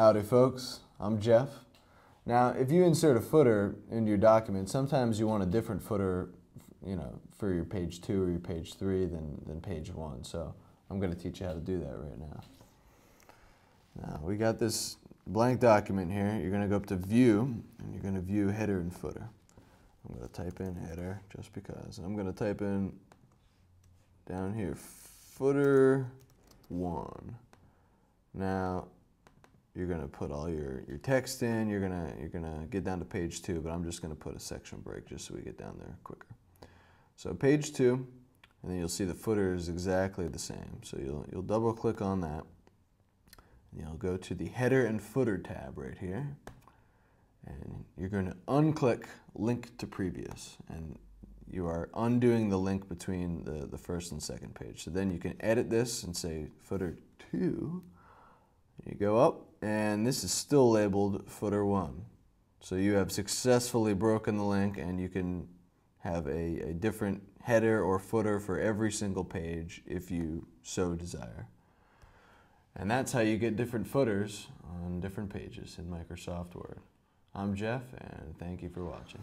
Howdy folks, I'm Jeff. Now if you insert a footer into your document, sometimes you want a different footer you know, for your page two or your page three than, than page one. So I'm going to teach you how to do that right now. Now we got this blank document here. You're going to go up to view and you're going to view header and footer. I'm going to type in header just because. I'm going to type in down here footer one. Now you're going to put all your, your text in. You're going to you're to get down to page two, but I'm just going to put a section break just so we get down there quicker. So page two, and then you'll see the footer is exactly the same. So you'll, you'll double click on that. And you'll go to the header and footer tab right here. And you're going to unclick link to previous. And you are undoing the link between the, the first and second page. So then you can edit this and say footer two. You go up, and this is still labeled footer one. So you have successfully broken the link and you can have a, a different header or footer for every single page if you so desire. And that's how you get different footers on different pages in Microsoft Word. I'm Jeff, and thank you for watching.